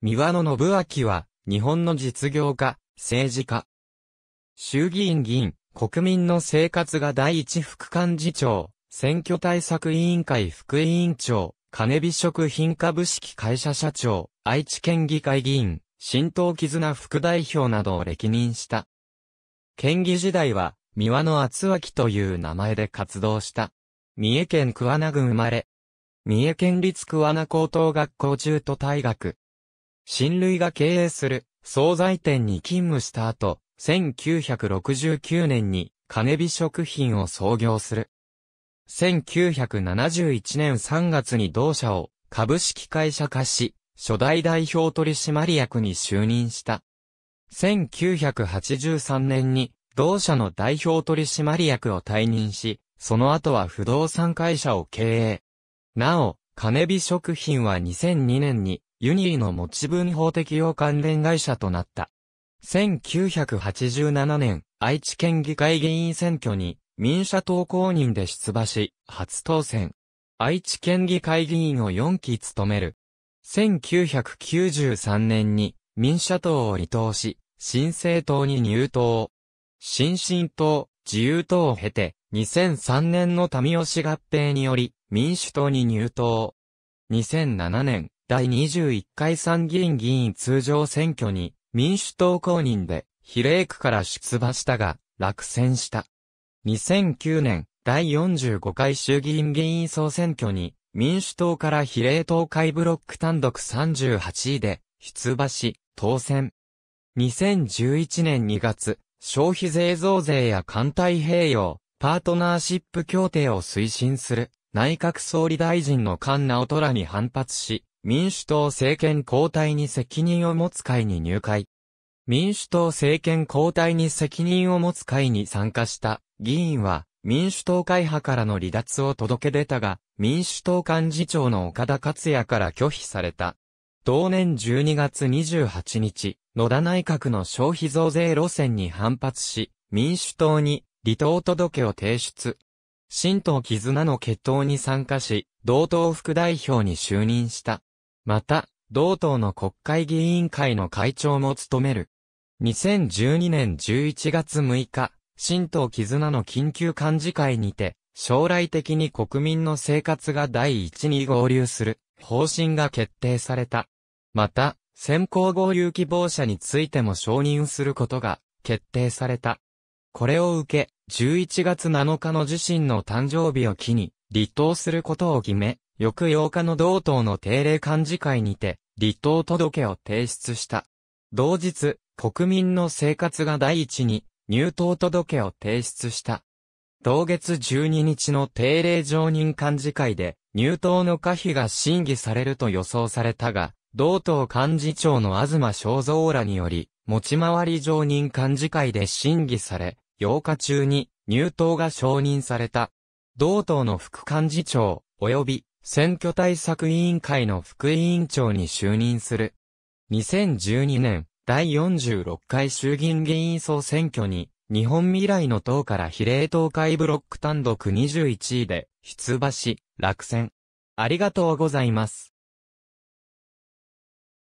三輪野信明は、日本の実業家、政治家。衆議院議員、国民の生活が第一副幹事長、選挙対策委員会副委員長、金美食品株式会社社長、愛知県議会議員、新党絆副代表などを歴任した。県議時代は、三輪野厚明という名前で活動した。三重県桑名郡生まれ。三重県立桑名高等学校中途退学。新類が経営する惣菜店に勤務した後、1969年に金美食品を創業する。1971年3月に同社を株式会社化し、初代代表取締役に就任した。1983年に同社の代表取締役を退任し、その後は不動産会社を経営。なお、金美食品は2002年にユニーの持ち分法適用関連会社となった。1987年、愛知県議会議員選挙に民社党公認で出馬し、初当選。愛知県議会議員を4期務める。1993年に民社党を離党し、新政党に入党。新進党、自由党を経て、2003年の民吉合併により、民主党に入党。2007年、第21回参議院議員通常選挙に民主党公認で比例区から出馬したが落選した。2009年第45回衆議院議員総選挙に民主党から比例党会ブロック単独38位で出馬し当選。2011年2月、消費税増税や艦隊併用、パートナーシップ協定を推進する内閣総理大臣の菅直虎に反発し、民主党政権交代に責任を持つ会に入会。民主党政権交代に責任を持つ会に参加した議員は民主党会派からの離脱を届け出たが、民主党幹事長の岡田克也から拒否された。同年12月28日、野田内閣の消費増税路線に反発し、民主党に離党届を提出。新党絆の決闘に参加し、同党副代表に就任した。また、同党の国会議員会の会長も務める。2012年11月6日、新党絆の緊急幹事会にて、将来的に国民の生活が第一に合流する方針が決定された。また、先行合流希望者についても承認することが決定された。これを受け、11月7日の自身の誕生日を機に、離党することを決め、翌8日の同党の定例幹事会にて、離党届を提出した。同日、国民の生活が第一に、入党届を提出した。同月12日の定例常任幹事会で、入党の可否が審議されると予想されたが、同党幹事長の東正蔵らにより、持ち回り常任幹事会で審議され、8日中に入党が承認された。同党の副幹事長、及び選挙対策委員会の副委員長に就任する。2012年、第46回衆議院議員総選挙に、日本未来の党から比例党会ブロック単独21位で出馬し、落選。ありがとうございます。